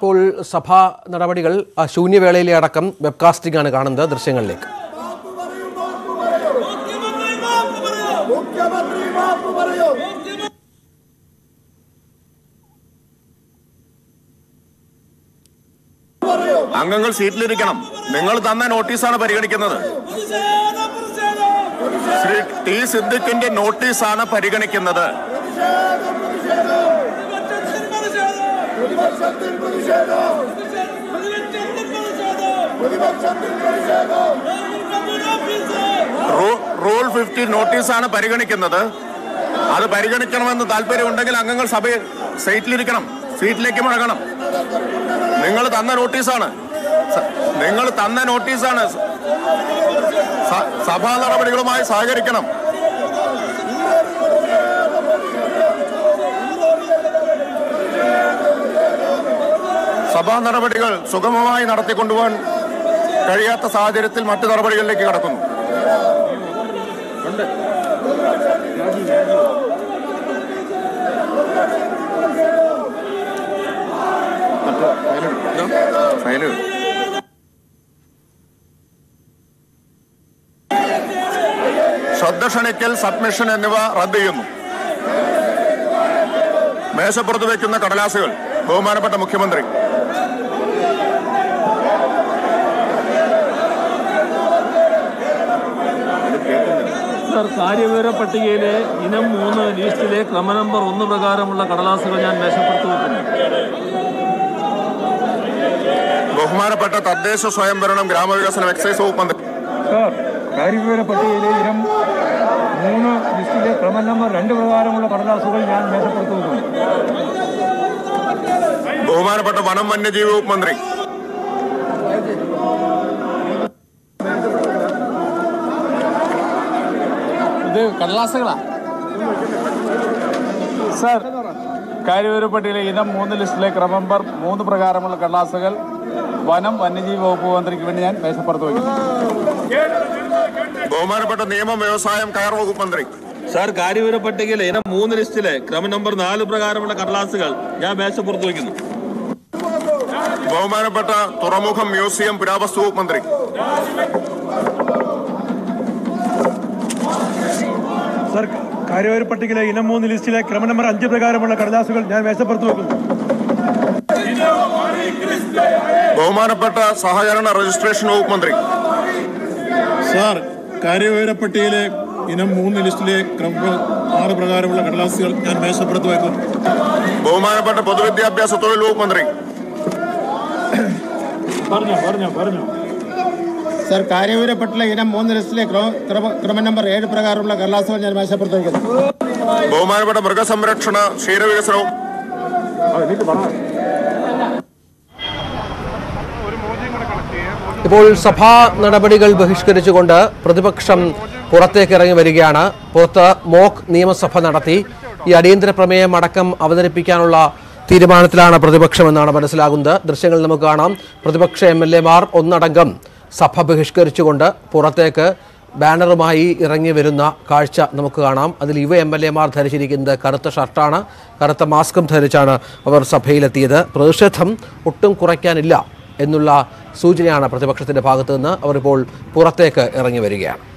ഇപ്പോൾ സഭാ നടപടികൾ ശൂന്യവേളയിലെ അടക്കം വെബ്കാസ്റ്റിംഗ് ആണ് കാണുന്നത് ദൃശ്യങ്ങളിലേക്ക്. അംഗങ്ങൾ സീറ്റിലിരിക്കണം. നിങ്ങൾ തന്ന നോട്ടീസാണ് പരിഗണിക്കുന്നത്. ശ്രീ ടി സിദ്ദിഖിന്റെ നോട്ടീസാണ് പരിഗണിക്കുന്നത്. പ്രതിപക്ഷത്തിൽ പ്രതിഷേധം പ്രതിപക്ഷത്തിൽ പ്രതിഷേധം റൂൾ ഫിഫ്റ്റി നോട്ടീസാണ് പരിഗണിക്കുന്നത്. അത് പരിഗണിക്കണമെന്ന് താല്പര്യമുണ്ടെങ്കിൽ അംഗങ്ങൾ സഭയിൽ സീറ്റിലിരിക്കണം. സീറ്റിലേക്ക് മുഴങ്ങണം നിങ്ങൾ തന്ന നോട്ടീസാണ്. നിങ്ങൾ തന്ന നോട്ടീസാണ്. സഭാ നടപടികളുമായി സഹകരിക്കണം. സഭാ നടപടികൾ സുഗമമായി നടത്തിക്കൊണ്ടുപോകാൻ കഴിയാത്ത സാഹചര്യത്തിൽ മറ്റു നടപടികളിലേക്ക് കടക്കുന്നു. ശ്രദ്ധ ക്ഷണിക്കൽ സബ്മിഷൻ എന്നിവ റദ്ദ് ചെയ്യുന്നു. മേശപ്പുറത്ത് വയ്ക്കുന്ന കടലാസുകൾ. ബഹുമാനപ്പെട്ട മുഖ്യമന്ത്രി. സർ കാര്യവിവര പട്ടികയിലെ ഇനം മൂന്ന് ലിസ്റ്റിലെ ക്രമ നമ്പർ ഒന്ന് പ്രകാരമുള്ള കടലാസുകൾ ഞാൻ മേശപ്പെടുത്തുന്നു വെക്കുന്നു ബഹുമാനപ്പെട്ട തദ്ദേശ സ്വയംഭരണം ഗ്രാമവികസനം എക്സൈസ് വകുപ്പ് മന്ത്രി. സർ കാര്യവിവര പട്ടികയിലെ ഇനം മൂന്ന് ലിസ്റ്റിലെ ക്രമ നമ്പർ രണ്ട് പ്രകാരമുള്ള കടലാസുകൾ ഞാൻ മേശപ്പെടുത്തുന്നു വെക്കുന്നു ബഹുമാനപ്പെട്ട വനം വന്യജീവി വകുപ്പ് മന്ത്രി. ഇത് കടലാസുകളാ. സർ കാര്യവിവര പട്ടികയിലെ ഇനം മൂന്ന് ലിസ്റ്റിലെ ക്രമ നമ്പർ മൂന്ന് പ്രകാരമുള്ള കടലാസുകൾ വനം വന്യജീവി വകുപ്പ് മന്ത്രിക്ക് വേണ്ടി ഞാൻ മേശപ്പുറത്ത് വയ്ക്കുന്നു. ബഹുമാനപ്പെട്ട നിയമം വ്യവസായം കയർ വകുപ്പ് മന്ത്രി. സാർ കാര്യവിവര പട്ടികയിലെ ഇനം മൂന്ന് ലിസ്റ്റിലെ ക്രമ നമ്പർ നാല് പ്രകാരമുള്ള കടലാസുകൾ ഞാൻ മേശപ്പുറത്ത് വയ്ക്കുന്നു. ബഹുമാനപ്പെട്ട തുറമുഖം മ്യൂസിയം പുരാവസ്തു വകുപ്പ് മന്ത്രി. സർ കാര്യവിവര പട്ടികയിലെ ഇനം മൂന്ന് ലിസ്റ്റിലെ ക്രമ നമ്പർ അഞ്ച് പ്രകാരമുള്ള കടലാസുകൾ ഞാൻ മേശപ്പുറത്ത് വെക്കുന്നു ബഹുമാനപ്പെട്ട സഹകരണ രജിസ്ട്രേഷൻ വകുപ്പ് മന്ത്രി. സാർ കാര്യവിവര പട്ടികയിലെ ഇനം മൂന്ന് ലിസ്റ്റിലെ ക്രമ ആറ് പ്രകാരമുള്ള കടലാസുകൾ ഞാൻ മേശപ്പുറത്ത് വെക്കുന്നു ബഹുമാനപ്പെട്ട പൊതുവിദ്യാഭ്യാസ തൊഴിൽ വകുപ്പ് മന്ത്രി. പറഞ്ഞോ പറഞ്ഞോ പറഞ്ഞോ. സർ കാര്യവിവരപ്പെട്ടുള്ള ഇനം മൂന്ന് ലിസ്റ്റിലെ ക്രമ- നമ്പർ ഏഴ് പ്രകാരമുള്ള കടലാസുകൾ ഞാൻ മേശപ്പുറത്തേക്കുന്നു ബഹുമാനപ്പെട്ട മൃഗസംരക്ഷണ ക്ഷീരവികസനവും. ഇപ്പോൾ സഭാ നടപടികൾ ബഹിഷ്കരിച്ചുകൊണ്ട് പ്രതിപക്ഷം പുറത്തേക്ക് ഇറങ്ങി വരികയാണ്. പുറത്ത് മോക്ക് നിയമസഭ നടത്തി. ഈ അടിയന്തര പ്രമേയം അടക്കം അവതരിപ്പിക്കാനുള്ള തീരുമാനത്തിലാണ് പ്രതിപക്ഷമെന്നാണ് മനസ്സിലാകുന്നത്. ദൃശ്യങ്ങൾ നമുക്ക് കാണാം. പ്രതിപക്ഷ എം എൽ എമാർ ഒന്നടങ്കം സഭ ബഹിഷ്കരിച്ചുകൊണ്ട് പുറത്തേക്ക് ബാനറുമായി ഇറങ്ങി വരുന്ന കാഴ്ച നമുക്ക് കാണാം. അതിൽ യുവ എം എൽ എമാർ ധരിച്ചിരിക്കുന്നത് കറുത്ത ഷർട്ടാണ് കറുത്ത മാസ്കും ധരിച്ചാണ് അവർ സഭയിലെത്തിയത്. പ്രതിഷേധം ഒട്ടും കുറയ്ക്കാനില്ല എന്നുള്ള സൂചനയാണ് പ്രതിപക്ഷത്തിന്റെ ഭാഗത്തു നിന്ന് അവർ ഇപ്പോൾ പുറത്തേക്ക് ഇറങ്ങി വരികയാണ്.